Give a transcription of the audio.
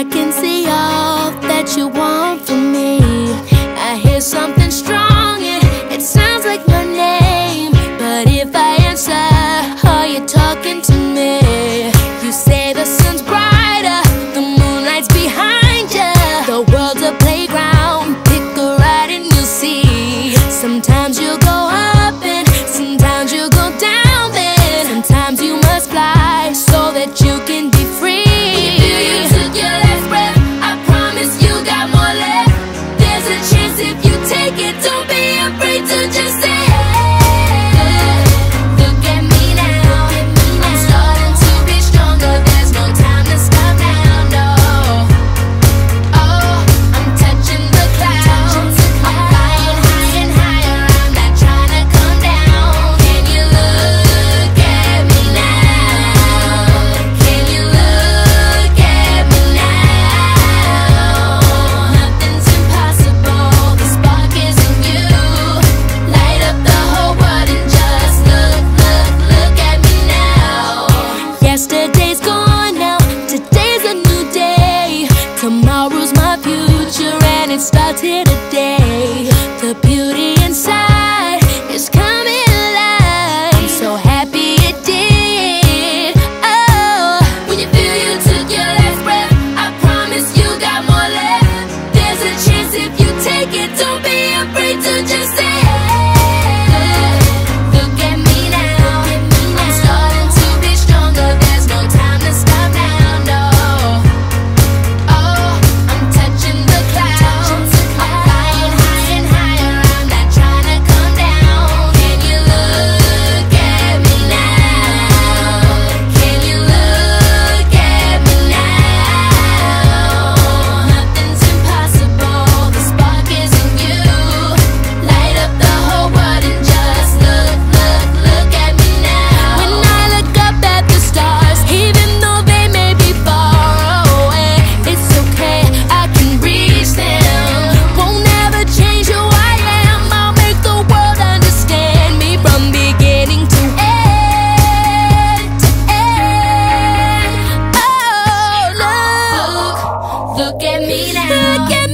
I can see all that you want from me I hear something strong and it sounds like my name But if I answer, are you talking to me? You say that. take it, don't be afraid to just Look at me now.